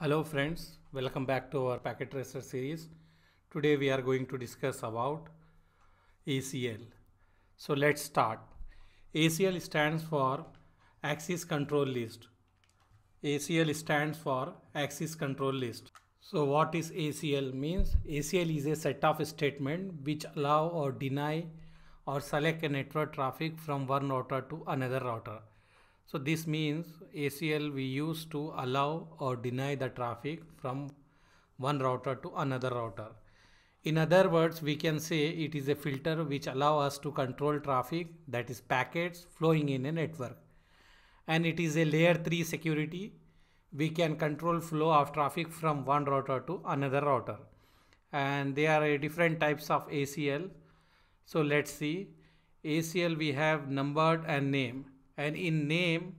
Hello friends, welcome back to our packet tracer series. Today we are going to discuss about ACL. So let's start. ACL stands for Access Control List. ACL stands for Access Control List. So what is ACL means? ACL is a set of statement which allow or deny or select a network traffic from one router to another router. So this means ACL we use to allow or deny the traffic from one router to another router. In other words, we can say it is a filter which allow us to control traffic that is packets flowing in a network. And it is a layer 3 security. We can control flow of traffic from one router to another router. And there are different types of ACL. So let's see. ACL we have numbered and name and in name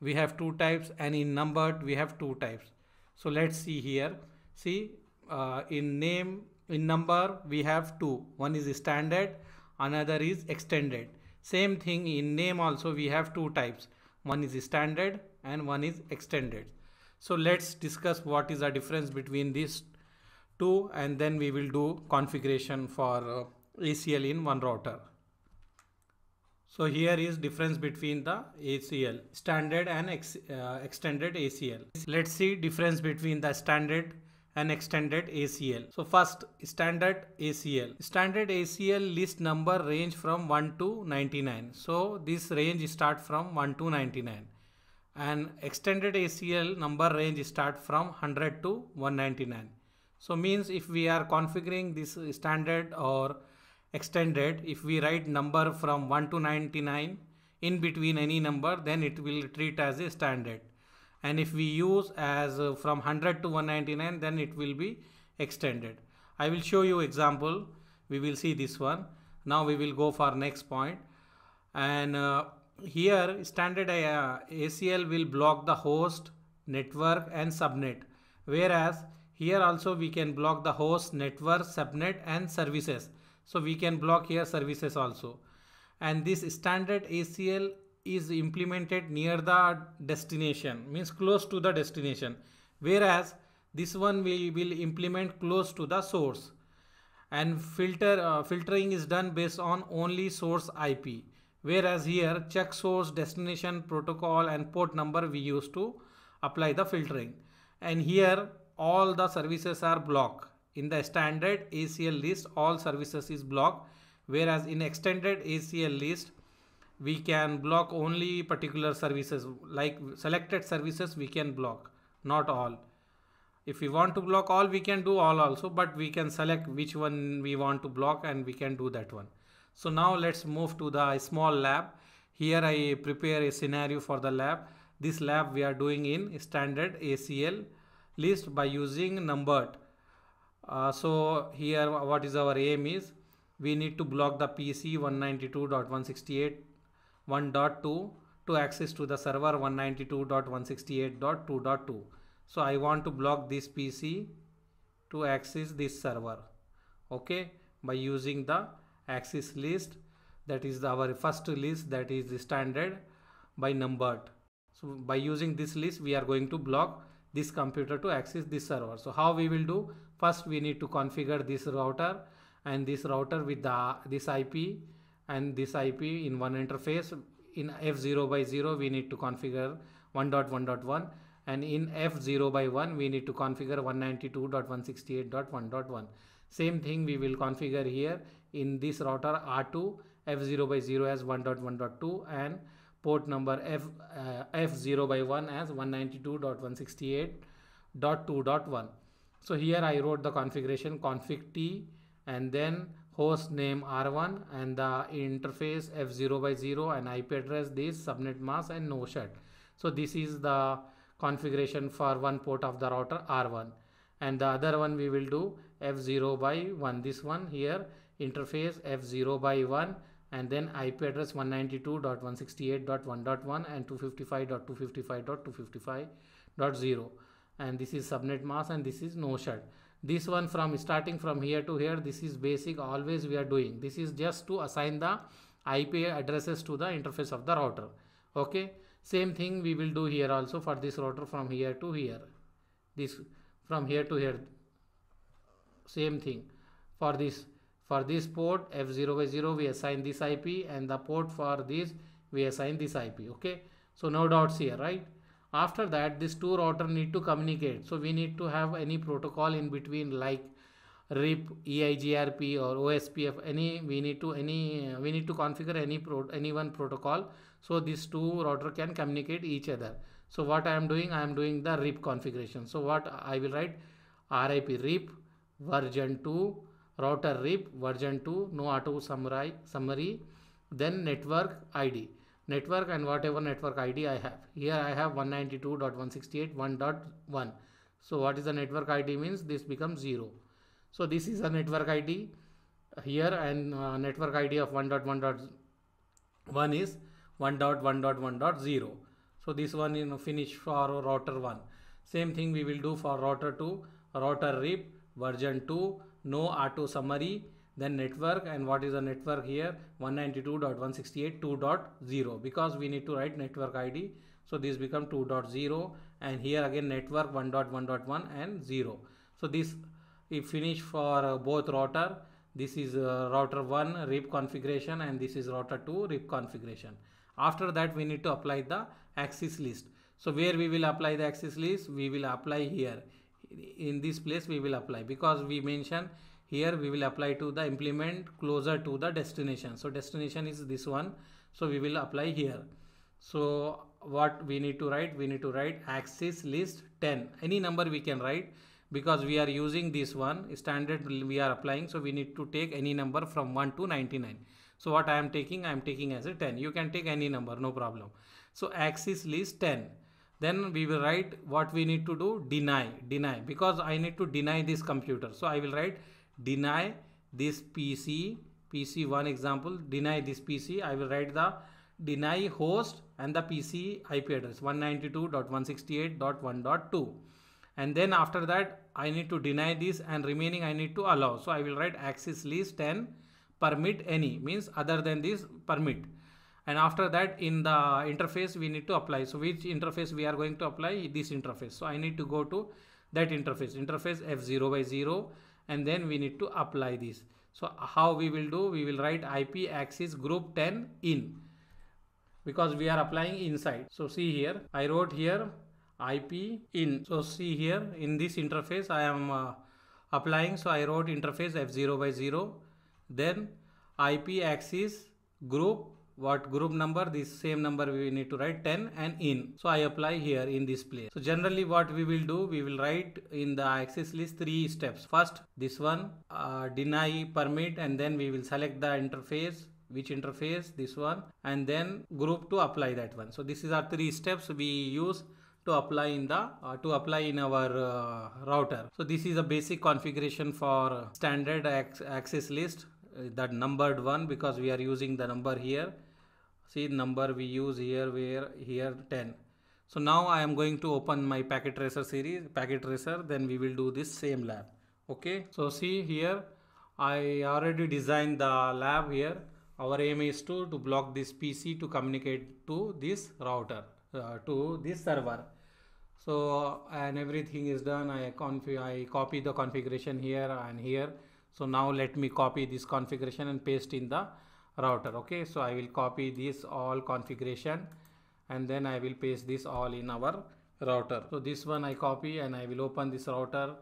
we have two types and in numbered we have two types. So let's see here. See uh, in name in number we have two. One is standard another is extended. Same thing in name also we have two types. One is standard and one is extended. So let's discuss what is the difference between these two and then we will do configuration for uh, ACL in one router so here is difference between the ACL, standard and ex, uh, extended ACL. Let's see difference between the standard and extended ACL. So first standard ACL. Standard ACL list number range from 1 to 99. So this range start from 1 to 99 and extended ACL number range start from 100 to 199. So means if we are configuring this standard or extended. If we write number from 1 to 99 in between any number then it will treat as a standard. And if we use as uh, from 100 to 199 then it will be extended. I will show you example. We will see this one. Now we will go for next point. And uh, here standard uh, acl will block the host network and subnet. Whereas here also we can block the host network subnet and services so we can block here services also. And this standard ACL is implemented near the destination, means close to the destination. Whereas this one we will implement close to the source. And filter uh, filtering is done based on only source IP. Whereas here check source destination protocol and port number we use to apply the filtering. And here all the services are blocked in the standard ACL list all services is blocked whereas in extended ACL list we can block only particular services. Like selected services we can block not all. If we want to block all we can do all also but we can select which one we want to block and we can do that one. So now let's move to the small lab. Here I prepare a scenario for the lab. This lab we are doing in standard ACL list by using numbered uh, so here what is our aim is we need to block the PC 192.168.1.2 to access to the server 192.168.2.2. So I want to block this PC to access this server. Okay, by using the access list that is our first list that is the standard by numbered. So by using this list we are going to block this computer to access this server. So how we will do? First we need to configure this router and this router with the this IP and this IP in one interface. In F0 by 0 we need to configure 1.1.1 and in F0 by 1 we need to configure 192.168.1.1. Same thing we will configure here in this router R2 F0 by 0 as 1.1.2 and port number F, uh, F0 by 1 as 192.168.2.1. So here I wrote the configuration config T and then host name R1 and the interface F0 by 0 and IP address this subnet mask and no shut. So this is the configuration for one port of the router R1 and the other one we will do F0 by 1 this one here interface F0 by 1 and then IP address 192.168.1.1 and 255.255.255.0 and this is subnet mask and this is no shut. This one from starting from here to here this is basic always we are doing. This is just to assign the IP addresses to the interface of the router. Okay? Same thing we will do here also for this router from here to here. This from here to here. Same thing. For this for this port f0 by 0 we assign this ip and the port for this we assign this ip okay? So no dots here right after that this two router need to communicate. So we need to have any protocol in between like RIP, EIGRP or OSPF any we need to any we need to configure any pro, any one protocol so these two router can communicate each other. So what I am doing I am doing the RIP configuration. So what I will write RIP RIP version 2 router RIP version 2 no auto summary summary then network ID network and whatever network ID I have. Here I have 192.168.1.1 so what is the network ID means? This becomes 0 so this is a network ID here and uh, network ID of 1.1.1 is 1.1.1.0. So this one you know finish for router 1. Same thing we will do for router 2, router RIP version 2, no auto summary, then network and what is the network here? 192.168.2.0 because we need to write network ID. So this become 2.0 and here again network 1.1.1 and 0. So this if finish for uh, both router. This is uh, router 1 RIP configuration and this is router 2 RIP configuration. After that we need to apply the access list. So where we will apply the access list? We will apply here. In this place we will apply. Because we mention here we will apply to the implement closer to the destination. So destination is this one. So we will apply here. So what we need to write? We need to write access list 10 any number we can write because we are using this one. Standard we are applying. So we need to take any number from 1 to 99 so what i am taking? I am taking as a 10 you can take any number no problem. So access list 10 then we will write what we need to do? Deny. Deny. Because i need to deny this computer. So i will write deny this pc pc one example deny this pc i will write the deny host and the pc ip address 192.168.1.2 and then after that I need to deny this and remaining I need to allow. So I will write access list 10 permit any means other than this permit. And after that in the interface we need to apply. So which interface we are going to apply? This interface. So i need to go to that interface. Interface f0 by 0 and then we need to apply this so how we will do we will write ip access group 10 in because we are applying inside so see here i wrote here IP in. So see here in this interface I am uh, applying. So I wrote interface F0 by 0. Then IP access group what group number this same number we need to write 10 and in. So i apply here in this place. So generally what we will do we will write in the access list three steps. First this one uh, deny permit and then we will select the interface which interface this one and then group to apply that one. So this is our three steps we use to apply in the uh, to apply in our uh, router. So this is a basic configuration for standard access list uh, that numbered one because we are using the number here see number we use here where here 10 so now i am going to open my packet tracer series packet tracer then we will do this same lab. Okay? So see here i already designed the lab here. Our aim is to to block this pc to communicate to this router uh, to this server. So and everything is done. I I copy the configuration here and here. So now let me copy this configuration and paste in the router okay? So I will copy this all configuration and then I will paste this all in our router. So this one I copy and I will open this router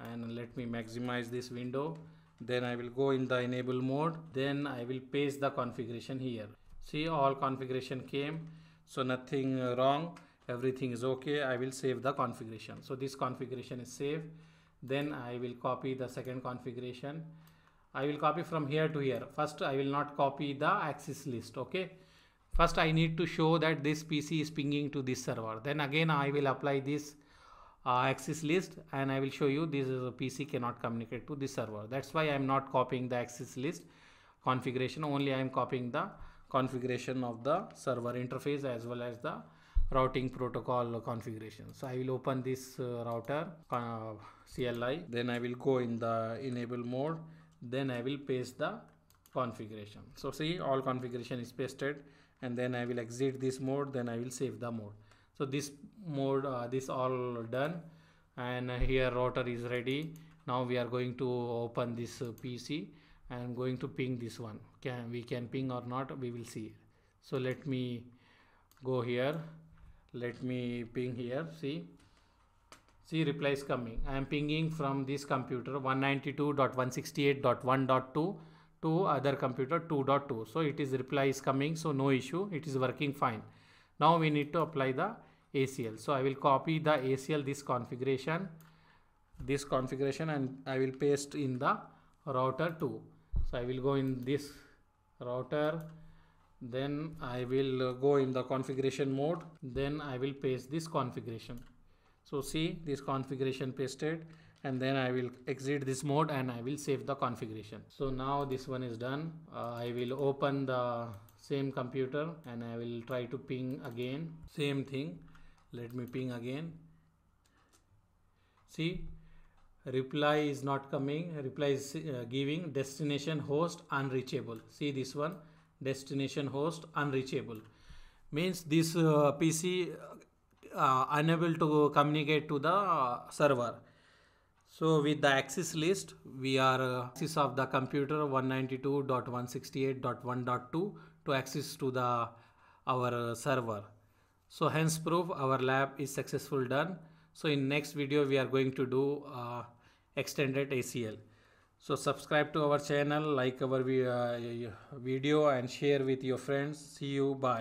and let me maximize this window. Then I will go in the enable mode. Then I will paste the configuration here. See all configuration came. So nothing uh, wrong. Everything is okay. I will save the configuration. So this configuration is saved. Then i will copy the second configuration i will copy from here to here. First i will not copy the access list okay? First i need to show that this pc is pinging to this server. Then again i will apply this uh, access list and i will show you this is a pc cannot communicate to this server. That's why i am not copying the access list configuration. Only i am copying the configuration of the server interface as well as the routing protocol configuration. So i will open this uh, router uh, cli then i will go in the enable mode then i will paste the configuration. So see all configuration is pasted and then i will exit this mode then i will save the mode. So this mode uh, this all done and here router is ready. Now we are going to open this uh, pc and going to ping this one. Can we can ping or not we will see. So let me go here. Let me ping here see see reply is coming. I am pinging from this computer 192.168.1.2 to other computer 2.2 so it is reply is coming so no issue it is working fine. Now we need to apply the ACL so I will copy the ACL this configuration this configuration and I will paste in the router 2 so I will go in this router then I will go in the configuration mode then I will paste this configuration so see this configuration pasted and then I will exit this mode and I will save the configuration. So now this one is done. Uh, I will open the same computer and I will try to ping again. Same thing. Let me ping again. See reply is not coming. Reply is uh, giving destination host unreachable. See this one destination host unreachable means this uh, PC uh, unable to communicate to the server so with the access list, we are uh, access of the computer 192.168.1.2 to access to the our uh, server. So hence proof our lab is successful done. So in next video we are going to do uh, extended ACL. So subscribe to our channel, like our uh, video and share with your friends. See you. Bye.